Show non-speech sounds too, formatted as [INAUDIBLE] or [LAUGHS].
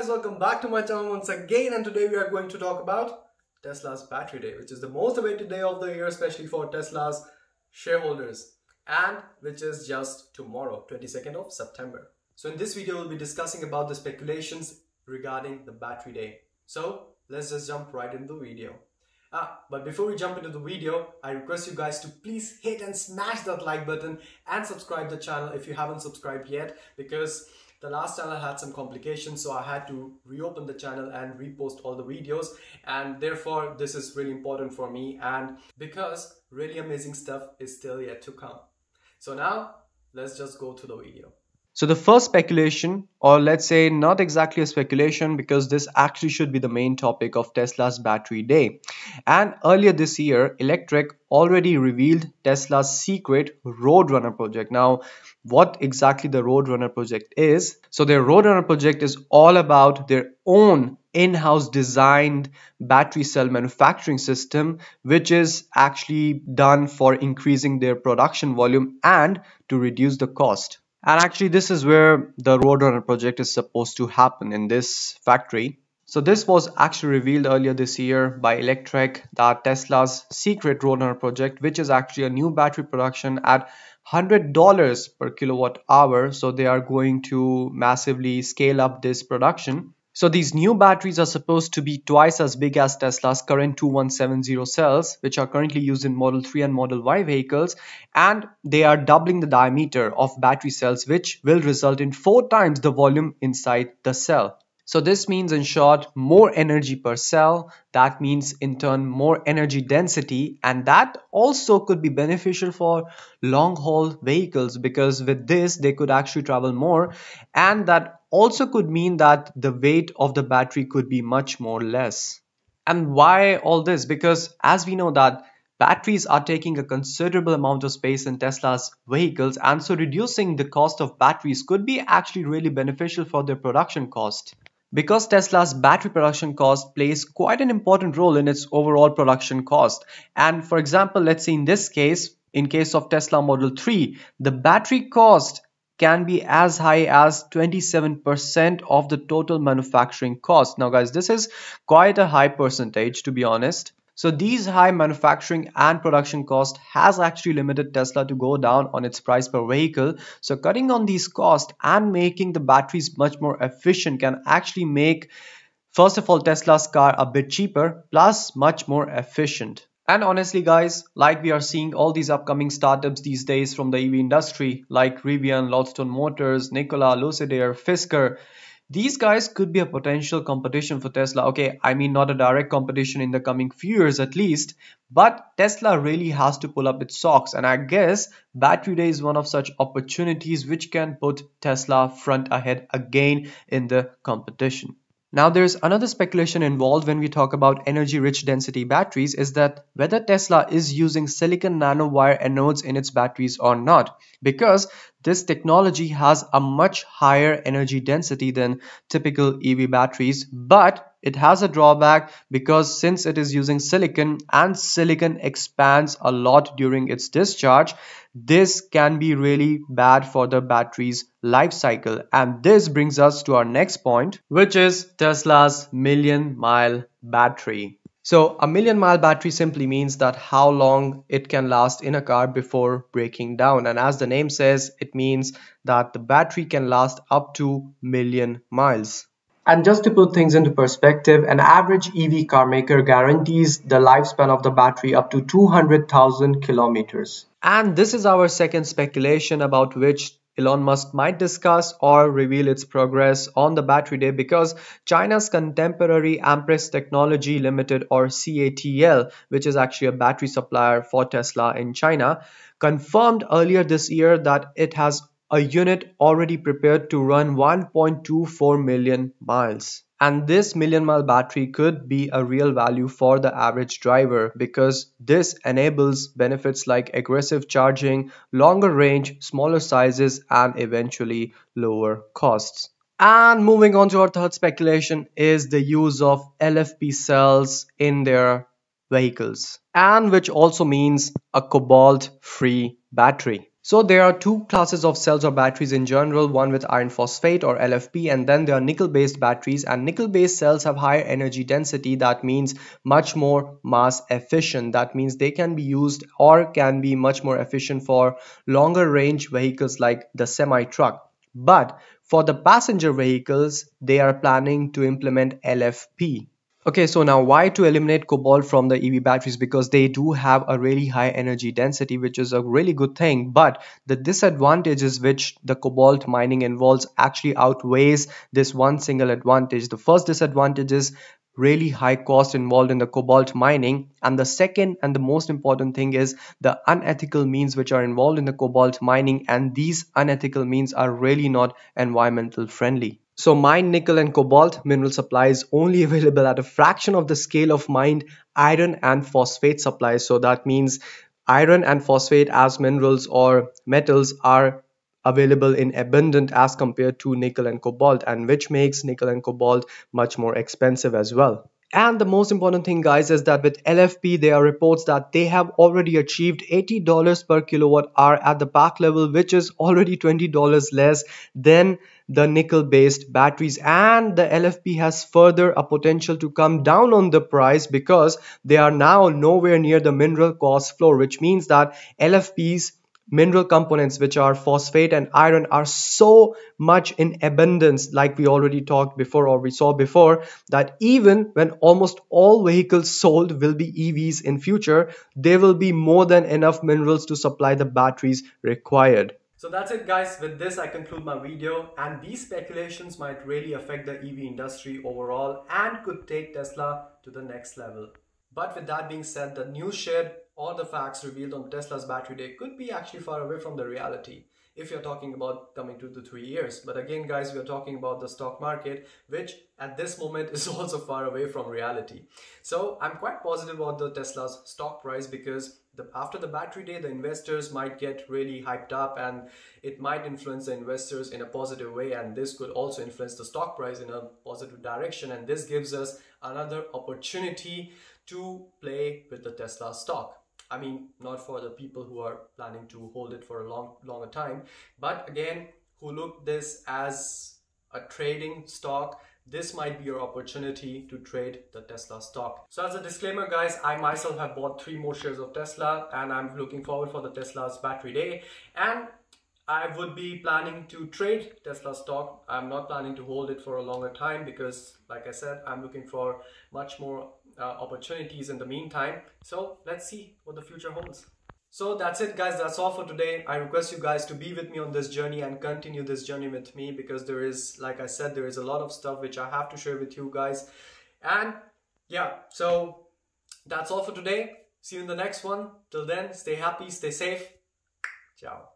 guys, welcome back to my channel once again and today we are going to talk about Tesla's battery day which is the most awaited day of the year especially for Tesla's shareholders and which is just tomorrow 22nd of September. So in this video we'll be discussing about the speculations regarding the battery day. So let's just jump right into the video. Ah, but before we jump into the video, I request you guys to please hit and smash that like button and subscribe the channel if you haven't subscribed yet because the last channel had some complications so I had to reopen the channel and repost all the videos and therefore this is really important for me and because really amazing stuff is still yet to come. So now let's just go to the video. So the first speculation, or let's say not exactly a speculation because this actually should be the main topic of Tesla's battery day. And earlier this year, Electrek already revealed Tesla's secret Roadrunner project. Now, what exactly the Roadrunner project is? So their Roadrunner project is all about their own in-house designed battery cell manufacturing system which is actually done for increasing their production volume and to reduce the cost. And actually this is where the Roadrunner project is supposed to happen in this factory. So this was actually revealed earlier this year by Electrek that Tesla's secret Roadrunner project which is actually a new battery production at $100 per kilowatt hour. So they are going to massively scale up this production. So these new batteries are supposed to be twice as big as Tesla's current 2170 cells, which are currently used in Model 3 and Model Y vehicles, and they are doubling the diameter of battery cells, which will result in four times the volume inside the cell. So this means in short more energy per cell that means in turn more energy density and that also could be beneficial for long haul vehicles because with this they could actually travel more and that also could mean that the weight of the battery could be much more less. And why all this? Because as we know that batteries are taking a considerable amount of space in Tesla's vehicles and so reducing the cost of batteries could be actually really beneficial for their production cost. Because Tesla's battery production cost plays quite an important role in its overall production cost. And for example, let's say in this case, in case of Tesla Model 3, the battery cost can be as high as 27% of the total manufacturing cost. Now guys, this is quite a high percentage to be honest. So these high manufacturing and production cost has actually limited Tesla to go down on its price per vehicle. So cutting on these costs and making the batteries much more efficient can actually make first of all Tesla's car a bit cheaper plus much more efficient. And honestly guys, like we are seeing all these upcoming startups these days from the EV industry like Rivian, Lordstown Motors, Nikola, Lucid Air, Fisker, these guys could be a potential competition for Tesla. Okay, I mean not a direct competition in the coming few years at least, but Tesla really has to pull up its socks and I guess Battery Day is one of such opportunities which can put Tesla front ahead again in the competition. Now there's another speculation involved when we talk about energy rich density batteries is that whether Tesla is using silicon nanowire anodes in its batteries or not because this technology has a much higher energy density than typical EV batteries but it has a drawback because since it is using silicon and silicon expands a lot during its discharge this can be really bad for the battery's life cycle. And this brings us to our next point which is Tesla's million mile battery. So a million mile battery simply means that how long it can last in a car before breaking down. And as the name says it means that the battery can last up to million miles and just to put things into perspective, an average EV car maker guarantees the lifespan of the battery up to 200,000 kilometers. And this is our second speculation about which Elon Musk might discuss or reveal its progress on the battery day because China's contemporary Amperex Technology Limited or CATL, which is actually a battery supplier for Tesla in China, confirmed earlier this year that it has a unit already prepared to run 1.24 million miles. And this million mile battery could be a real value for the average driver because this enables benefits like aggressive charging, longer range, smaller sizes, and eventually lower costs. And moving on to our third speculation is the use of LFP cells in their vehicles and which also means a cobalt free battery. So there are two classes of cells or batteries in general, one with iron phosphate or LFP and then there are nickel based batteries. And nickel based cells have higher energy density. That means much more mass efficient. That means they can be used or can be much more efficient for longer range vehicles like the semi truck. But for the passenger vehicles they are planning to implement LFP Okay, so now why to eliminate cobalt from the EV batteries? Because they do have a really high energy density, which is a really good thing. But the disadvantages which the cobalt mining involves actually outweighs this one single advantage. The first disadvantage is really high cost involved in the cobalt mining and the second and the most important thing is the unethical means which are involved in the cobalt mining and these unethical means are really not environmental friendly so mined nickel and cobalt mineral supply is only [LAUGHS] available at a fraction of the scale of mined iron and phosphate supply. So that means iron and phosphate as minerals or metals are available in abundant as compared to nickel and cobalt and which makes nickel and cobalt much more expensive as well. And the most important thing guys is that with LFP there are reports that they have already achieved $80 per kilowatt hour at the pack level which is already $20 less than the nickel based batteries. And the LFP has further a potential to come down on the price because they are now nowhere near the mineral cost floor which means that LFPs mineral components which are phosphate and iron are so much in abundance like we already talked before or we saw before that even when almost all vehicles sold will be EVs in future there will be more than enough minerals to supply the batteries required. So that's it guys, with this I conclude my video and these speculations might really affect the EV industry overall and could take Tesla to the next level. But with that being said, the news shared or the facts revealed on Tesla's battery day could be actually far away from the reality if you're talking about coming two to three years. But again, guys, we're talking about the stock market, which at this moment [LAUGHS] is also far away from reality. So I'm quite positive about the Tesla's stock price because the, after the battery day, the investors might get really hyped up and it might influence the investors in a positive way. And this could also influence the stock price in a positive direction. And this gives us another opportunity to play with the Tesla stock. I mean, not for the people who are planning to hold it for a long, longer time, but again, who look this as a trading stock, this might be your opportunity to trade the Tesla stock. So as a disclaimer guys, I myself have bought three more shares of Tesla and I'm looking forward for the Tesla's battery day and I would be planning to trade Tesla stock. I'm not planning to hold it for a longer time because like I said, I'm looking for much more uh, opportunities in the meantime. So let's see what the future holds. So that's it guys, that's all for today. I request you guys to be with me on this journey and continue this journey with me because there is, like I said, there is a lot of stuff which I have to share with you guys. And yeah, so that's all for today. See you in the next one. Till then, stay happy, stay safe. Ciao.